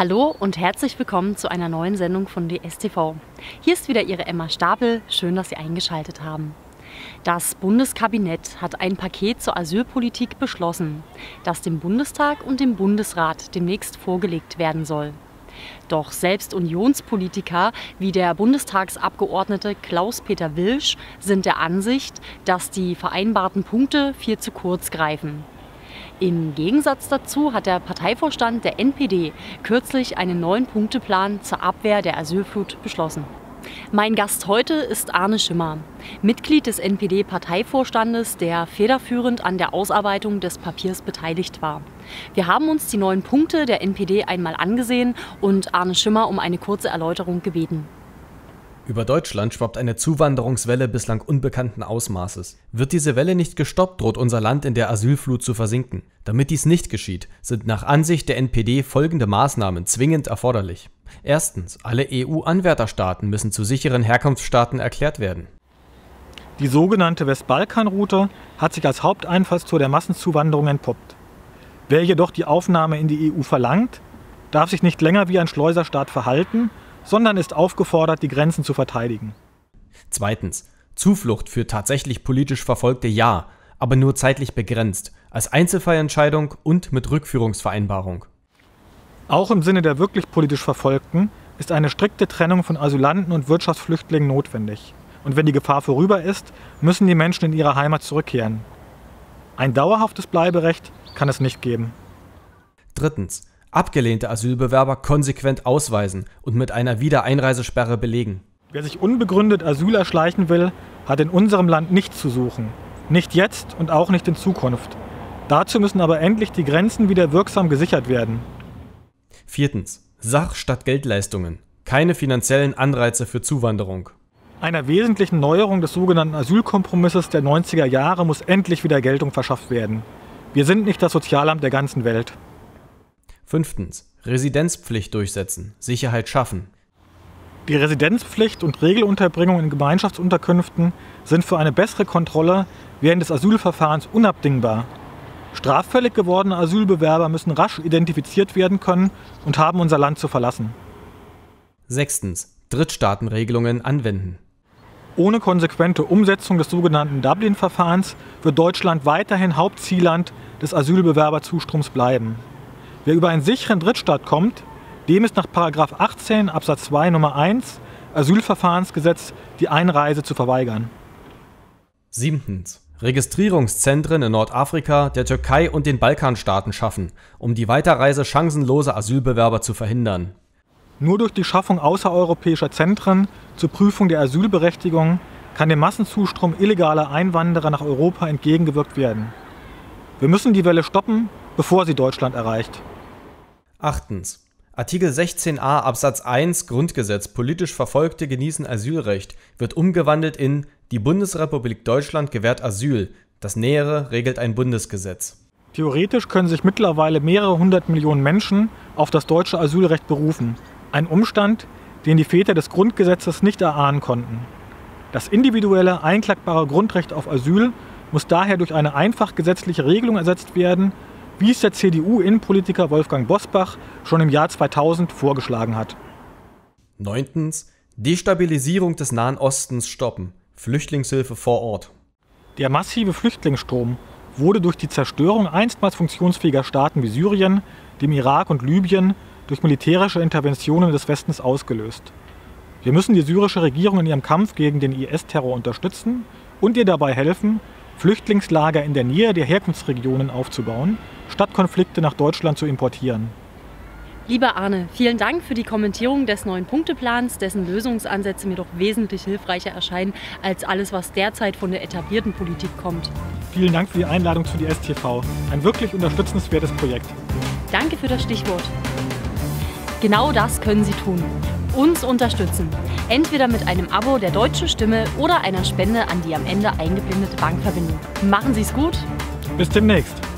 Hallo und herzlich willkommen zu einer neuen Sendung von DSTV. Hier ist wieder Ihre Emma Stapel. Schön, dass Sie eingeschaltet haben. Das Bundeskabinett hat ein Paket zur Asylpolitik beschlossen, das dem Bundestag und dem Bundesrat demnächst vorgelegt werden soll. Doch selbst Unionspolitiker wie der Bundestagsabgeordnete Klaus-Peter Wilsch sind der Ansicht, dass die vereinbarten Punkte viel zu kurz greifen. Im Gegensatz dazu hat der Parteivorstand der NPD kürzlich einen neuen Punkteplan zur Abwehr der Asylflut beschlossen. Mein Gast heute ist Arne Schimmer, Mitglied des NPD-Parteivorstandes, der federführend an der Ausarbeitung des Papiers beteiligt war. Wir haben uns die neuen Punkte der NPD einmal angesehen und Arne Schimmer um eine kurze Erläuterung gebeten. Über Deutschland schwappt eine Zuwanderungswelle bislang unbekannten Ausmaßes. Wird diese Welle nicht gestoppt, droht unser Land in der Asylflut zu versinken. Damit dies nicht geschieht, sind nach Ansicht der NPD folgende Maßnahmen zwingend erforderlich. Erstens, alle EU-Anwärterstaaten müssen zu sicheren Herkunftsstaaten erklärt werden. Die sogenannte Westbalkanroute hat sich als Haupteinfallstor der Massenzuwanderung entpuppt. Wer jedoch die Aufnahme in die EU verlangt, darf sich nicht länger wie ein Schleuserstaat verhalten sondern ist aufgefordert, die Grenzen zu verteidigen. Zweitens. Zuflucht für tatsächlich politisch Verfolgte ja, aber nur zeitlich begrenzt, als Einzelfallentscheidung und mit Rückführungsvereinbarung. Auch im Sinne der wirklich politisch Verfolgten ist eine strikte Trennung von Asylanten und Wirtschaftsflüchtlingen notwendig. Und wenn die Gefahr vorüber ist, müssen die Menschen in ihre Heimat zurückkehren. Ein dauerhaftes Bleiberecht kann es nicht geben. Drittens abgelehnte Asylbewerber konsequent ausweisen und mit einer Wiedereinreisesperre belegen. Wer sich unbegründet Asyl erschleichen will, hat in unserem Land nichts zu suchen. Nicht jetzt und auch nicht in Zukunft. Dazu müssen aber endlich die Grenzen wieder wirksam gesichert werden. Viertens. Sach- statt Geldleistungen. Keine finanziellen Anreize für Zuwanderung. Einer wesentlichen Neuerung des sogenannten Asylkompromisses der 90er Jahre muss endlich wieder Geltung verschafft werden. Wir sind nicht das Sozialamt der ganzen Welt. Fünftens. Residenzpflicht durchsetzen, Sicherheit schaffen. Die Residenzpflicht und Regelunterbringung in Gemeinschaftsunterkünften sind für eine bessere Kontrolle während des Asylverfahrens unabdingbar. Straffällig gewordene Asylbewerber müssen rasch identifiziert werden können und haben unser Land zu verlassen. Sechstens. Drittstaatenregelungen anwenden. Ohne konsequente Umsetzung des sogenannten Dublin-Verfahrens wird Deutschland weiterhin Hauptzielland des Asylbewerberzustroms bleiben. Wer über einen sicheren Drittstaat kommt, dem ist nach 18 Absatz 2 Nummer 1 Asylverfahrensgesetz die Einreise zu verweigern. Siebtens. Registrierungszentren in Nordafrika, der Türkei und den Balkanstaaten schaffen, um die Weiterreise chancenloser Asylbewerber zu verhindern. Nur durch die Schaffung außereuropäischer Zentren zur Prüfung der Asylberechtigung kann dem Massenzustrom illegaler Einwanderer nach Europa entgegengewirkt werden. Wir müssen die Welle stoppen, bevor sie Deutschland erreicht. Achtens. Artikel 16a Absatz 1 Grundgesetz Politisch Verfolgte genießen Asylrecht wird umgewandelt in Die Bundesrepublik Deutschland gewährt Asyl. Das Nähere regelt ein Bundesgesetz. Theoretisch können sich mittlerweile mehrere hundert Millionen Menschen auf das deutsche Asylrecht berufen. Ein Umstand, den die Väter des Grundgesetzes nicht erahnen konnten. Das individuelle, einklagbare Grundrecht auf Asyl muss daher durch eine einfach gesetzliche Regelung ersetzt werden, es der CDU-Innenpolitiker Wolfgang Bosbach schon im Jahr 2000 vorgeschlagen hat. Neuntens. Destabilisierung des Nahen Ostens stoppen. Flüchtlingshilfe vor Ort. Der massive Flüchtlingsstrom wurde durch die Zerstörung einstmals funktionsfähiger Staaten wie Syrien, dem Irak und Libyen durch militärische Interventionen des Westens ausgelöst. Wir müssen die syrische Regierung in ihrem Kampf gegen den IS-Terror unterstützen und ihr dabei helfen, Flüchtlingslager in der Nähe der Herkunftsregionen aufzubauen, statt Konflikte nach Deutschland zu importieren. Lieber Arne, vielen Dank für die Kommentierung des neuen Punkteplans, dessen Lösungsansätze mir doch wesentlich hilfreicher erscheinen als alles, was derzeit von der etablierten Politik kommt. Vielen Dank für die Einladung zu die STV. Ein wirklich unterstützenswertes Projekt. Danke für das Stichwort. Genau das können Sie tun. Uns unterstützen. Entweder mit einem Abo der Deutschen Stimme oder einer Spende an die am Ende eingeblendete Bankverbindung. Machen Sie es gut. Bis demnächst.